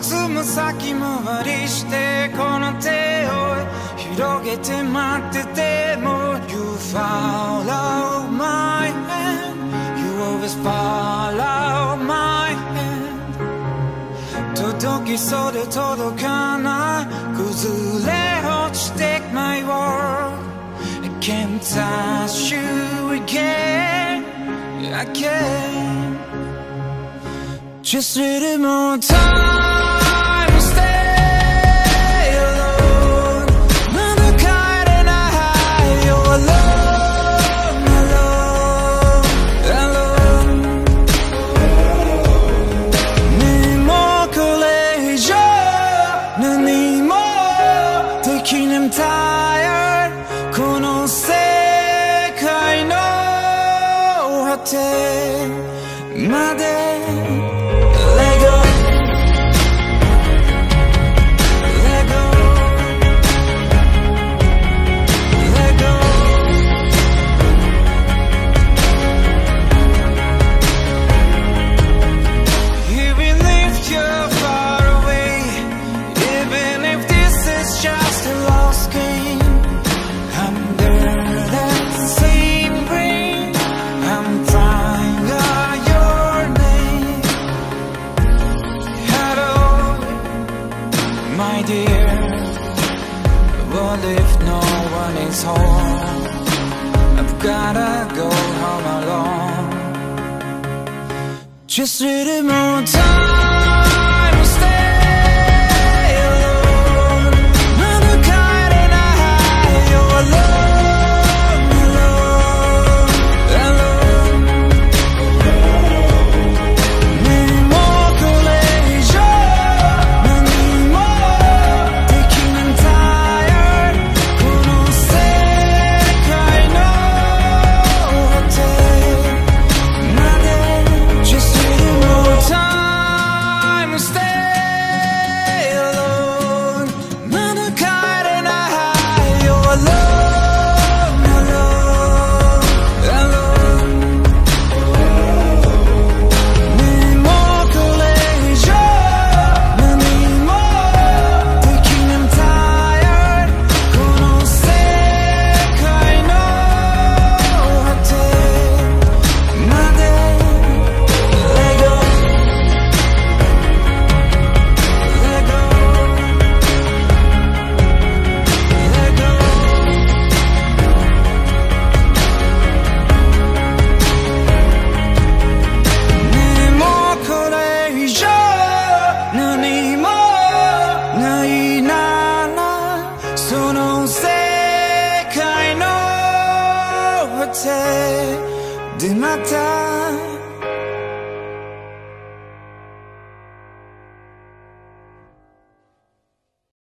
つも先回りしてこの手を広げて待ってても You follow my hand You always follow my hand 届きそうで届かない崩れ落ちて my world I can't touch you again I can't Just a little more time 世界の果てまで my dear. What if no one is home? I've gotta go home alone. Just a little more time